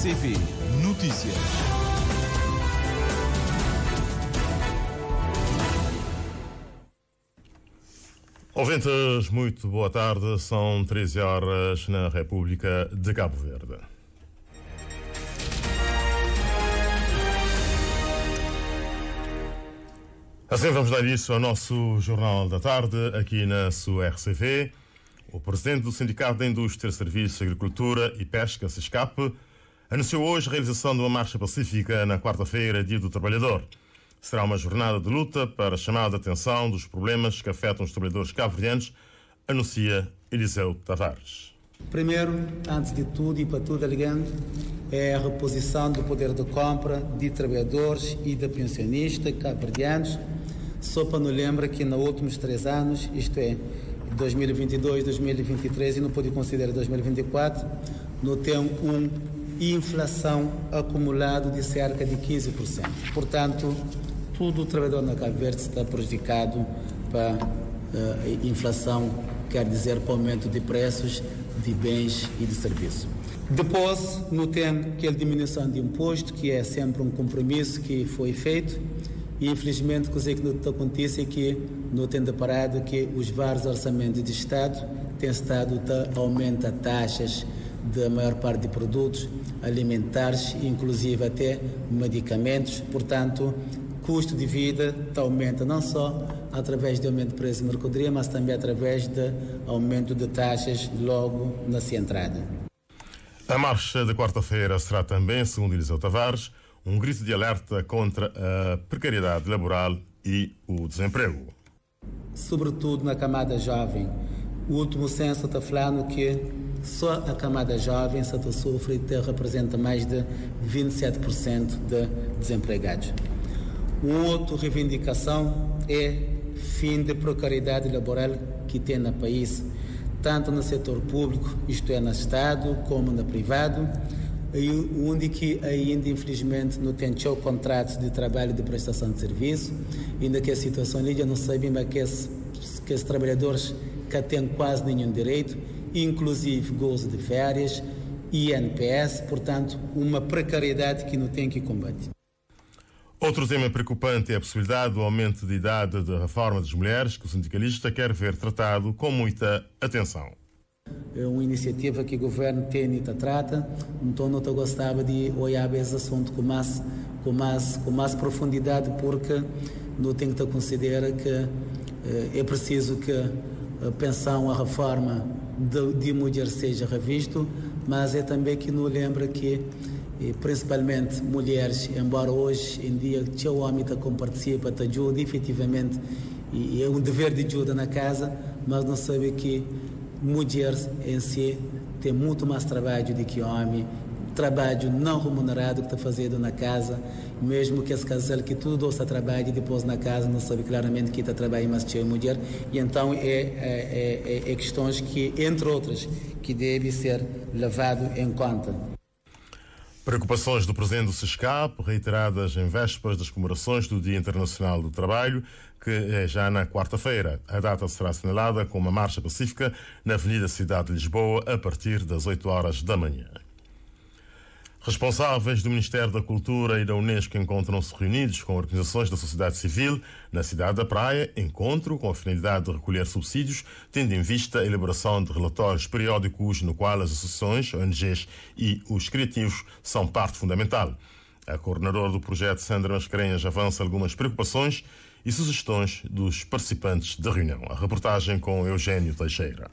RCV Notícias. Ouvintes, muito boa tarde. São 13 horas na República de Cabo Verde. Assim vamos dar início ao nosso Jornal da Tarde, aqui na sua RCV. O presidente do Sindicato da Indústria, Serviços, Agricultura e Pesca, SESCAP, anunciou hoje a realização de uma marcha pacífica na quarta-feira, Dia do Trabalhador. Será uma jornada de luta para chamar a atenção dos problemas que afetam os trabalhadores cabo-verdianos, anuncia Eliseu Tavares. Primeiro, antes de tudo e para tudo alegando, é a reposição do poder de compra de trabalhadores e de pensionistas cabo-verdianos. Só para nos lembrar que nos últimos três anos, isto é, 2022, 2023 e não pode considerar 2024, não tem uma inflação acumulada de cerca de 15%. Portanto, todo o trabalhador na Cabo Verde está prejudicado para a uh, inflação, quer dizer, para aumento de preços de bens e de serviços. Depois, não tem aquela diminuição de imposto, que é sempre um compromisso que foi feito, e infelizmente, o que não acontece é que não tem deparado que os vários orçamentos de Estado têm estado a aumentar taxas da maior parte de produtos alimentares, inclusive até medicamentos. Portanto, custo de vida aumenta não só através de aumento de preço de mercadoria, mas também através de aumento de taxas logo na sua entrada. A marcha de quarta-feira será também, segundo Eliseu Tavares, um grito de alerta contra a precariedade laboral e o desemprego. Sobretudo na camada jovem. O último censo está falando que só a camada jovem só sofre e representa mais de 27% de desempregados. Uma outra reivindicação é fim da precariedade laboral que tem no país, tanto no setor público, isto é, no Estado, como no privado, onde que ainda infelizmente não tem o contrato de trabalho de prestação de serviço, ainda que a situação ali não sabemos que esses, que esses trabalhadores que têm quase nenhum direito, inclusive gozo de férias, INPS, portanto, uma precariedade que não tem que combater. Outro tema preocupante é a possibilidade do aumento de idade da reforma das mulheres, que o sindicalista quer ver tratado com muita atenção. É uma iniciativa que o governo tem e trata, então não gostava de olhar esse assunto com mais, com mais, com mais profundidade, porque não tem que considerar que eh, é preciso que a pensão, a reforma de, de mulher seja revisto, mas é também que nos lembra que principalmente mulheres, embora hoje em dia o homem está com participa, te ajuda efetivamente, é um dever de ajuda na casa, mas não sabe que mulheres em si tem muito mais trabalho do que homem, trabalho não remunerado que está fazendo na casa, mesmo que esse casal que tudo está trabalho e depois na casa não sabe claramente que está trabalhando mais que a mulher, e então é, é, é, é questões que, entre outras, que deve ser levado em conta. Preocupações do presidente do SESCAP, reiteradas em vésperas das comemorações do Dia Internacional do Trabalho, que é já na quarta-feira. A data será assinalada com uma marcha pacífica na Avenida Cidade de Lisboa a partir das 8 horas da manhã. Responsáveis do Ministério da Cultura e da Unesco encontram-se reunidos com organizações da sociedade civil na cidade da Praia, encontro com a finalidade de recolher subsídios, tendo em vista a elaboração de relatórios periódicos no qual as associações, ONGs e os criativos são parte fundamental. A coordenadora do projeto, Sandra Mascarenhas, avança algumas preocupações e sugestões dos participantes da reunião. A reportagem com Eugênio Teixeira.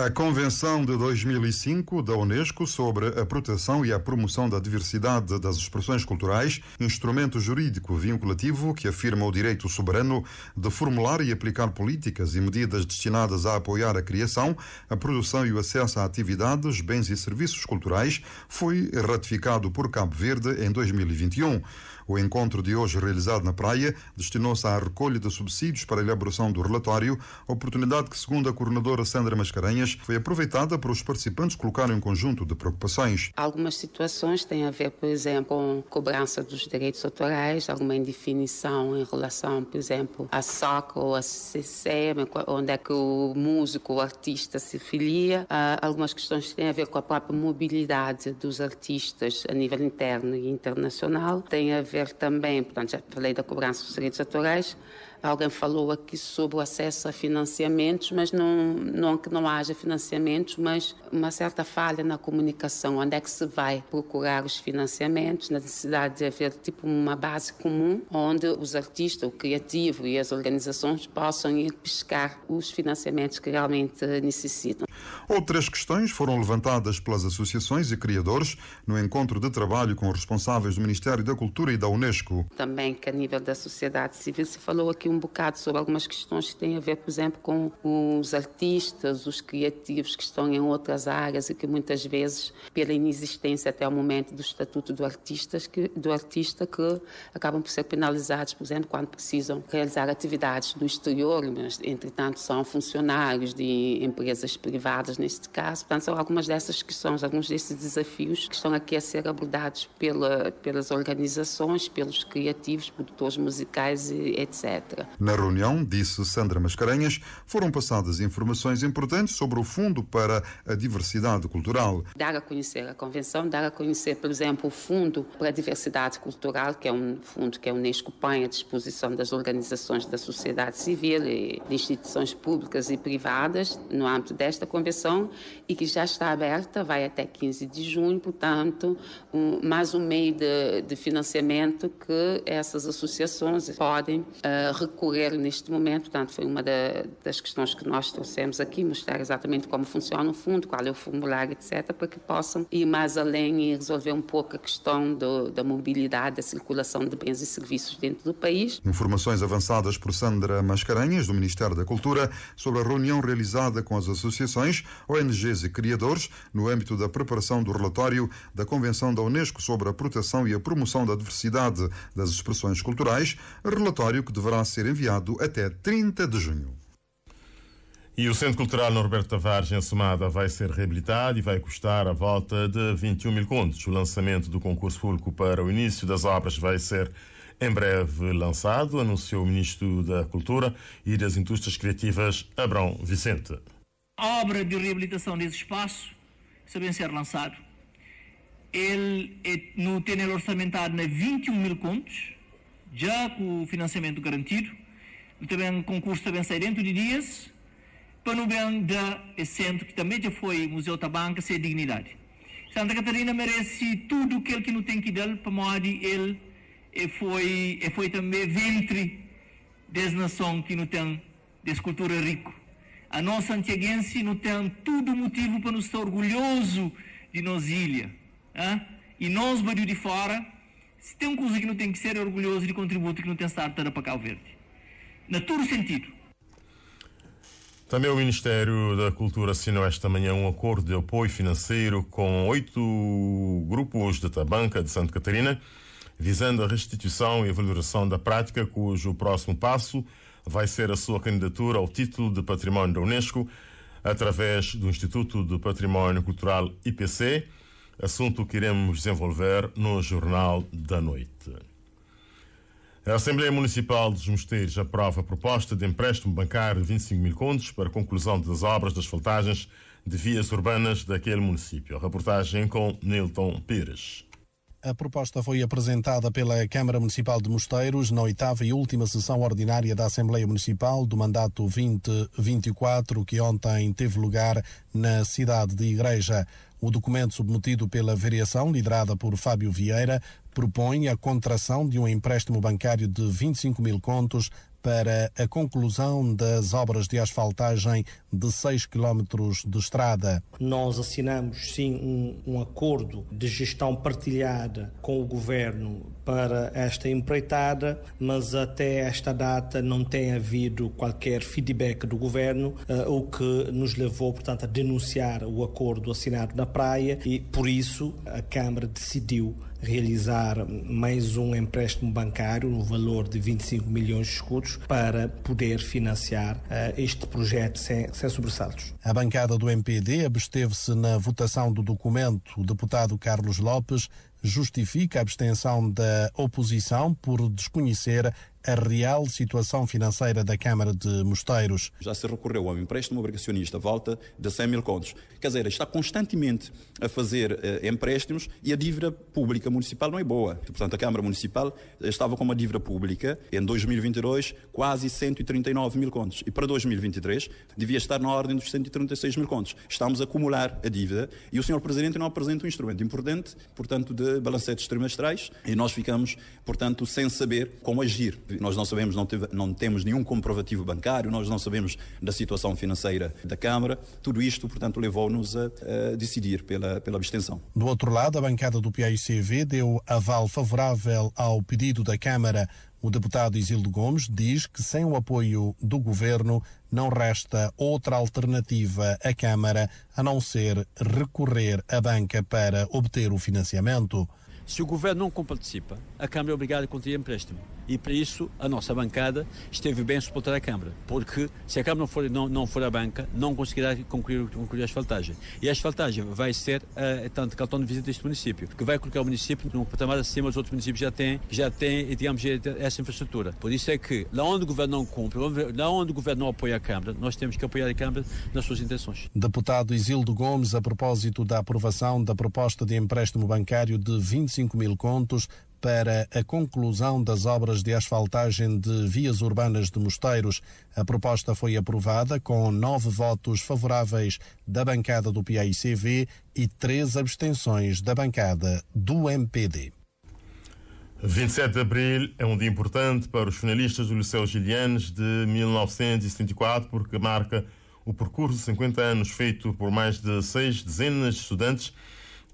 A Convenção de 2005 da Unesco sobre a proteção e a promoção da diversidade das expressões culturais, instrumento jurídico vinculativo que afirma o direito soberano de formular e aplicar políticas e medidas destinadas a apoiar a criação, a produção e o acesso a atividades, bens e serviços culturais, foi ratificado por Cabo Verde em 2021. O encontro de hoje, realizado na praia, destinou-se à recolha de subsídios para a elaboração do relatório, oportunidade que, segundo a coordenadora Sandra Mascarenhas, foi aproveitada para os participantes colocarem um conjunto de preocupações. Algumas situações têm a ver, por exemplo, com cobrança dos direitos autorais, alguma indefinição em relação, por exemplo, a SOC ou a CC, onde é que o músico, o artista se filia. Há algumas questões que têm a ver com a própria mobilidade dos artistas a nível interno e internacional. Tem a ver também, portanto, já falei da cobrança dos direitos autorais, Alguém falou aqui sobre o acesso a financiamentos, mas não, não que não haja financiamentos, mas uma certa falha na comunicação. Onde é que se vai procurar os financiamentos? Na necessidade de haver tipo uma base comum, onde os artistas, o criativo e as organizações possam ir pescar os financiamentos que realmente necessitam. Outras questões foram levantadas pelas associações e criadores no encontro de trabalho com os responsáveis do Ministério da Cultura e da Unesco. Também que a nível da sociedade civil se falou aqui um bocado sobre algumas questões que têm a ver, por exemplo, com os artistas, os criativos que estão em outras áreas e que muitas vezes, pela inexistência até o momento do estatuto do artista, que, do artista que acabam por ser penalizados, por exemplo, quando precisam realizar atividades no exterior, mas entretanto são funcionários de empresas privadas neste caso. Portanto, são algumas dessas questões, alguns desses desafios que estão aqui a ser abordados pela, pelas organizações, pelos criativos, produtores musicais, etc. Na reunião, disse Sandra Mascarenhas, foram passadas informações importantes sobre o Fundo para a Diversidade Cultural. Dar a conhecer a Convenção, dar a conhecer, por exemplo, o Fundo para a Diversidade Cultural, que é um fundo que a Unesco põe à disposição das organizações da sociedade civil e de instituições públicas e privadas no âmbito desta Convenção e que já está aberta, vai até 15 de junho, portanto, um, mais um meio de, de financiamento que essas associações podem uh, recorrer neste momento. Portanto, foi uma da, das questões que nós trouxemos aqui, mostrar exatamente como funciona o fundo, qual é o formulário, etc., para que possam ir mais além e resolver um pouco a questão do, da mobilidade, da circulação de bens e serviços dentro do país. Informações avançadas por Sandra Mascarenhas, do Ministério da Cultura, sobre a reunião realizada com as associações, ONGs e criadores no âmbito da preparação do relatório da Convenção da Unesco sobre a proteção e a promoção da diversidade das expressões culturais, relatório que deverá ser enviado até 30 de junho. E o Centro Cultural Norberto Tavares, em Somada, vai ser reabilitado e vai custar a volta de 21 mil contos. O lançamento do concurso público para o início das obras vai ser em breve lançado, anunciou o Ministro da Cultura e das Indústrias Criativas, Abrão Vicente. A obra de reabilitação desse espaço está bem ser lançado. Ele é, no tem orçamentado na 21 mil contos, já com o financiamento garantido. E também concurso também sai dentro de dias, para no bem da centro, que também já foi Museu Tabanca, ser dignidade. Santa Catarina merece tudo o que não tem que dar, para modo ele foi, foi também ventre das nações que não tem, dessa cultura rico. A nossa antiguense não tem todo motivo para nos estar orgulhoso de nós ilha. Hein? E nós, barulho de fora, se tem que não tem que ser orgulhoso de contributo que não tem estar para Cabo Verde. Na todo sentido. Também o Ministério da Cultura assinou esta manhã um acordo de apoio financeiro com oito grupos de Tabanca de Santa Catarina, visando a restituição e a valoração da prática, cujo próximo passo vai ser a sua candidatura ao título de Património da Unesco através do Instituto de Património Cultural IPC, assunto que iremos desenvolver no Jornal da Noite. A Assembleia Municipal dos Mosteiros aprova a proposta de empréstimo bancário de 25 mil contos para a conclusão das obras das asfaltagens de vias urbanas daquele município. A reportagem com Nilton Pires. A proposta foi apresentada pela Câmara Municipal de Mosteiros na oitava e última sessão ordinária da Assembleia Municipal do mandato 2024, que ontem teve lugar na cidade de Igreja. O documento submetido pela variação, liderada por Fábio Vieira, propõe a contração de um empréstimo bancário de 25 mil contos para a conclusão das obras de asfaltagem de 6 quilómetros de estrada. Nós assinamos sim um, um, acordo de gestão partilhada com o governo para esta empreitada, mas até esta data não tem havido qualquer feedback do governo, uh, o que nos levou, portanto, a denunciar o acordo assinado na praia e, por isso, a Câmara decidiu realizar mais um empréstimo bancário no valor de 25 milhões de escudos para poder financiar uh, este projeto sem, sem sobressaltos. A bancada do MPD absteve-se na votação do documento. O deputado Carlos Lopes justifica a abstenção da oposição por desconhecer a real situação financeira da Câmara de Mosteiros. Já se recorreu ao empréstimo obrigacionista, volta de 100 mil contos. Quer dizer, está constantemente a fazer eh, empréstimos e a dívida pública municipal não é boa. Portanto, a Câmara Municipal estava com uma dívida pública em 2022 quase 139 mil contos e para 2023 devia estar na ordem dos 136 mil contos. Estamos a acumular a dívida e o Sr. Presidente não apresenta um instrumento importante, portanto, de balancetes trimestrais e nós ficamos, portanto, sem saber como agir nós não sabemos, não, teve, não temos nenhum comprovativo bancário, nós não sabemos da situação financeira da Câmara. Tudo isto, portanto, levou-nos a, a, decidir pela, pela abstenção. Do outro lado, a bancada do PAICV deu aval favorável ao pedido da Câmara. O deputado Isildo Gomes diz que sem o apoio do governo não resta outra alternativa à Câmara a não ser recorrer à banca para obter o financiamento. Se o governo não participa, a Câmara é obrigada a continuar empréstimo. E para isso a nossa bancada esteve bem a suportar a Câmara, porque se a Câmara não for, não, não for a banca, não conseguirá concluir, concluir a asfaltagem. E a asfaltagem vai ser uh, tanto cartão de visita deste município, que vai colocar o município num patamar acima dos outros municípios já têm, já têm, digamos, essa infraestrutura. Por isso é que, lá onde o governo não cumpre, lá onde o governo não apoia a Câmara, nós temos que apoiar a Câmara nas suas intenções. Deputado Isildo Gomes, a propósito da aprovação da proposta de empréstimo bancário de 25 mil contos para a conclusão das obras de asfaltagem de vias urbanas de Mosteiros. A proposta foi aprovada com nove votos favoráveis da bancada do PAICV e três abstenções da bancada do MPD. 27 de abril é um dia importante para os finalistas do Liceu Gilianes de 1974 porque marca o percurso de 50 anos feito por mais de seis dezenas de estudantes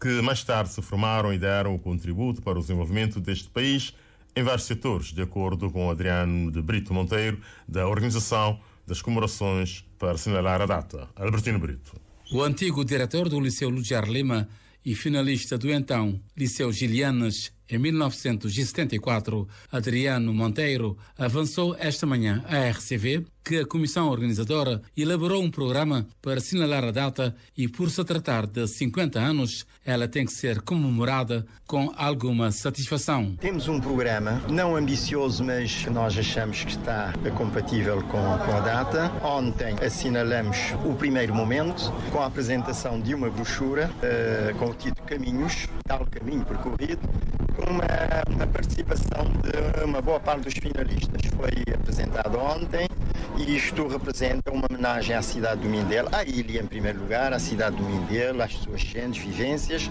que mais tarde se formaram e deram o contributo para o desenvolvimento deste país em vários setores, de acordo com Adriano de Brito Monteiro, da Organização das Comemorações para assinalar a data. Albertino Brito. O antigo diretor do Liceu Lujar Lima e finalista do então Liceu Gilianas em 1974, Adriano Monteiro avançou esta manhã à RCV que a comissão organizadora elaborou um programa para assinalar a data e, por se tratar de 50 anos, ela tem que ser comemorada com alguma satisfação. Temos um programa não ambicioso, mas que nós achamos que está compatível com, com a data. Ontem assinalamos o primeiro momento com a apresentação de uma brochura uh, com o título Caminhos, tal caminho percorrido, uma, uma participação de uma boa parte dos finalistas. Foi apresentado ontem e isto representa uma homenagem à cidade do Mindelo, à ilha em primeiro lugar, à cidade do Mindelo, às suas gentes, vivências.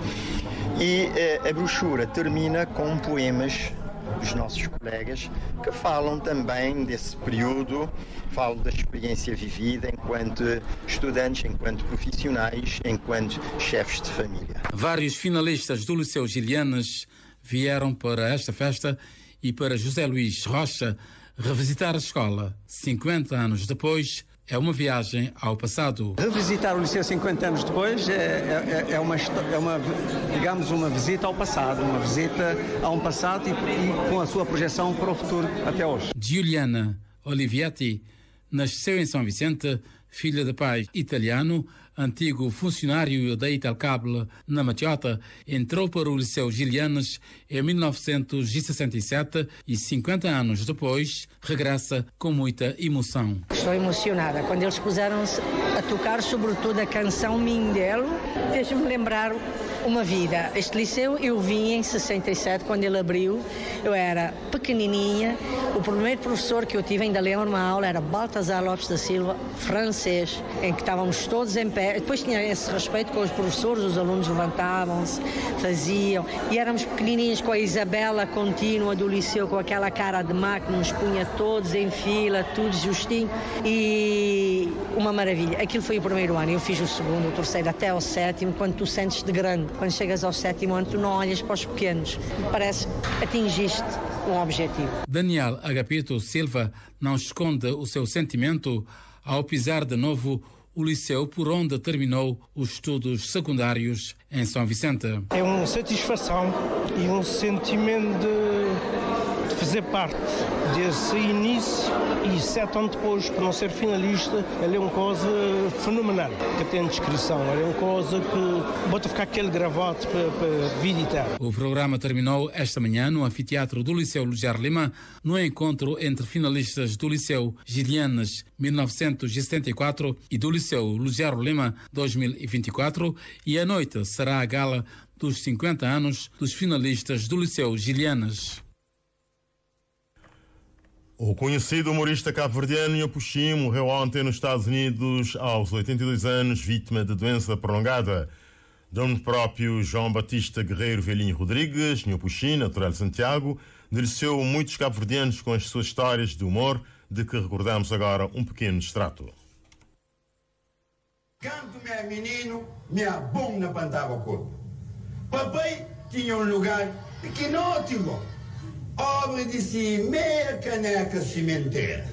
E eh, a brochura termina com poemas dos nossos colegas que falam também desse período, falam da experiência vivida enquanto estudantes, enquanto profissionais, enquanto chefes de família. Vários finalistas do Liceu Gilianas vieram para esta festa e para José Luís Rocha Revisitar a escola 50 anos depois é uma viagem ao passado. Revisitar o Liceu 50 anos depois é, é, é, uma, é uma, digamos, uma visita ao passado, uma visita a um passado e, e com a sua projeção para o futuro até hoje. Juliana Olivetti nasceu em São Vicente, filha de pai italiano, antigo funcionário da Italcable na Matiota, entrou para o Liceu Gilianes em 1967 e 50 anos depois regressa com muita emoção. Estou emocionada. Quando eles puseram-se a tocar, sobretudo a canção Mindelo, fez-me lembrar uma vida. Este liceu eu vim em 67, quando ele abriu. Eu era pequenininha. O primeiro professor que eu tive, ainda lembro uma aula, era Baltasar Lopes da Silva, francês, em que estávamos todos em pé. Depois tinha esse respeito com os professores, os alunos levantavam-se, faziam. E éramos pequenininhos com a Isabela contínua do liceu, com aquela cara de má que nos punha todos em fila, tudo justinho. E uma maravilha. Aquilo foi o primeiro ano. Eu fiz o segundo, o terceiro, até ao sétimo, quando tu sentes de grande. Quando chegas ao sétimo ano, tu não olhas para os pequenos. Parece que atingiste um objetivo. Daniel Agapito Silva não esconde o seu sentimento ao pisar de novo o liceu por onde terminou os estudos secundários em São Vicente. É uma satisfação e um sentimento de, de fazer parte desse início e sete anos depois, por não ser finalista, ele é uma coisa fenomenal, que tem descrição, é uma coisa que bota ficar aquele gravado para, para. O programa terminou esta manhã no anfiteatro do Liceu Lujar Lima, no encontro entre finalistas do Liceu Gilianas 1974 e do Liceu Lujar Lima 2024 e à noite será a gala dos 50 anos dos finalistas do Liceu Gilianas. O conhecido humorista cabo-verdiano Yopuxim morreu ontem nos Estados Unidos aos 82 anos, vítima de doença prolongada. Dono próprio João Batista Guerreiro Velhinho Rodrigues, Nhopuxim, natural de Santiago, deliciou muitos cabo-verdianos com as suas histórias de humor, de que recordamos agora um pequeno extrato. Canto me menino, me bom na pantava corpo. Papai tinha um lugar pequenótico obra de si meia caneca cimenteira.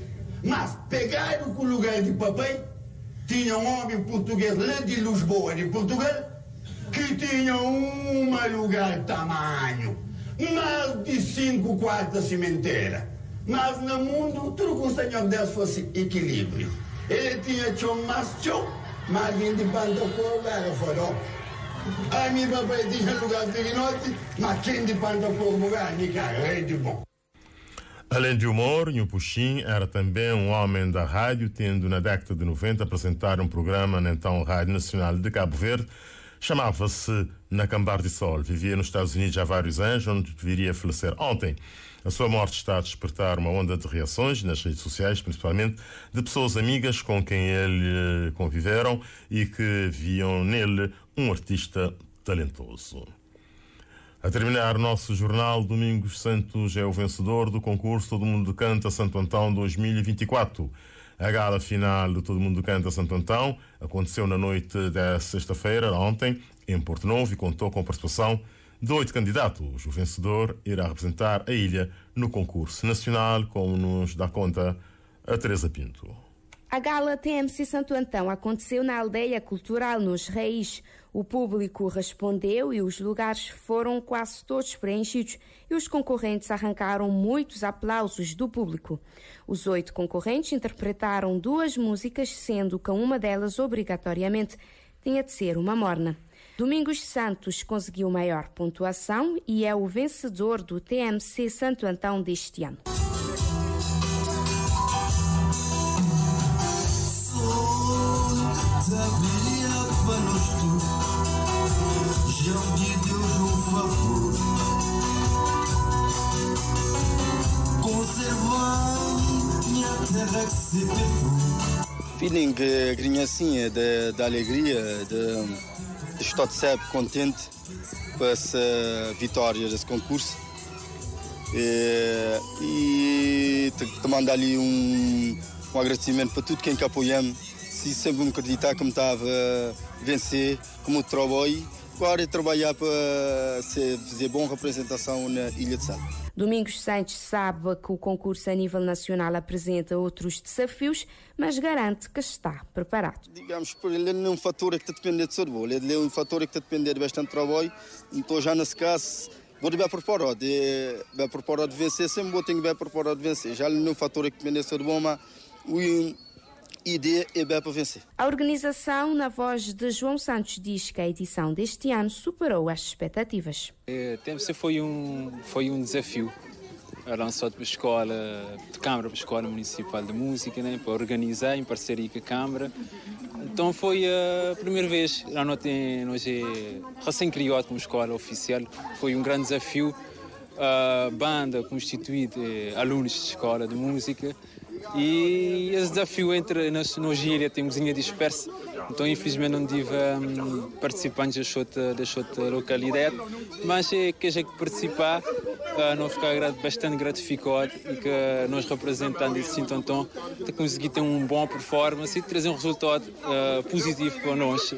Mas pegado com o lugar de papai, tinha um homem português lá de Lisboa, de Portugal, que tinha um lugar tamanho, mais de cinco quartos cimenteira. Mas no mundo, tudo que o Senhor Deus fosse equilíbrio. Ele tinha chão mais chão, mas de pantocor era fora. A minha papai tinha lugar de noite, mas quem cara, de bom. Além de humor, Nhupuxim era também um homem da rádio, tendo na década de 90 apresentado um programa na então Rádio Nacional de Cabo Verde. Chamava-se Nacambar de Sol. Vivia nos Estados Unidos há vários anos, onde viria falecer ontem. A sua morte está a despertar uma onda de reações nas redes sociais, principalmente de pessoas amigas com quem ele conviveram e que viam nele um artista talentoso. A terminar nosso jornal, Domingos Santos é o vencedor do concurso Todo Mundo Canta Santo Antão 2024. A gala final do Todo Mundo Canta Santo Antão aconteceu na noite da sexta-feira, ontem, em Porto Novo, e contou com a participação de oito candidatos. O vencedor irá representar a ilha no concurso nacional, como nos dá conta a Teresa Pinto. A gala TMC Santo Antão aconteceu na aldeia cultural nos Reis. O público respondeu e os lugares foram quase todos preenchidos e os concorrentes arrancaram muitos aplausos do público. Os oito concorrentes interpretaram duas músicas, sendo que uma delas obrigatoriamente tinha de ser uma morna. Domingos Santos conseguiu maior pontuação e é o vencedor do TMC Santo Antão deste ano. Feeling criancinha de, de alegria, de, estar sempre contente com essa vitória desse concurso. E, e te, te mandar ali um, um agradecimento para tudo quem que apoiamos. Se sempre me acreditar que me estava a vencer, como trabalho, é trabalhar para fazer boa representação na Ilha de Sal. Domingos Santos sabe que o concurso a nível nacional apresenta outros desafios, mas garante que está preparado. Digamos, ele é um fator que depende de saúde, ele é um fator que depende de bastante trabalho, então já nesse caso vou bem preparado, bem preparado de vencer, sempre vou ter bem preparado de vencer, já não é um fator que depende de saúde, mas ideia é bem para vencer. A organização, na voz de João Santos, diz que a edição deste ano superou as expectativas. É, TMC foi um, foi um desafio, lançado pela Escola de Câmara, pela Escola Municipal de Música, né, para organizar em parceria com a Câmara. Então foi a primeira vez, lá nós, nós é recém-criado como escola oficial, foi um grande desafio. A banda constituída de alunos de escola de música, e esse desafio entre nós, nós ilha, tem cozinha dispersa, Então, infelizmente, não tive um, participantes da outra, da outra localidade, mas é que a gente participar, uh, não ficar bastante gratificado e que nós representando esse Sintantão, de conseguir ter um bom performance e trazer um resultado uh, positivo para nós uh,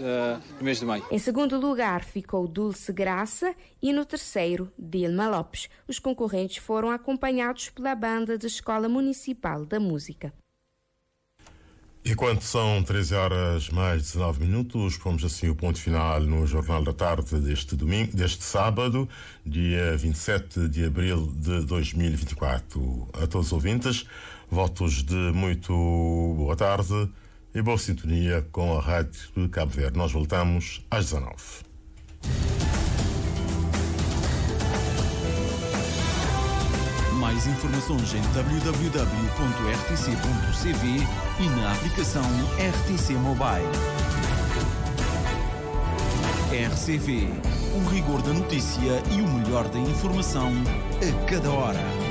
no mês de maio. Em segundo lugar ficou Dulce Graça e no terceiro, Dilma Lopes. Os concorrentes foram acompanhados pela banda da Escola Municipal da Música. E quando são 13 horas mais 19 minutos, pomos assim o ponto final no Jornal da Tarde deste domingo, deste sábado, dia 27 de abril de 2024. A todos os ouvintes, votos de muito boa tarde e boa sintonia com a Rádio de Cabo Verde. Nós voltamos às 19. Mais informações em www.rtc.cv e na aplicação RTC Mobile. RCV, o rigor da notícia e o melhor da informação a cada hora.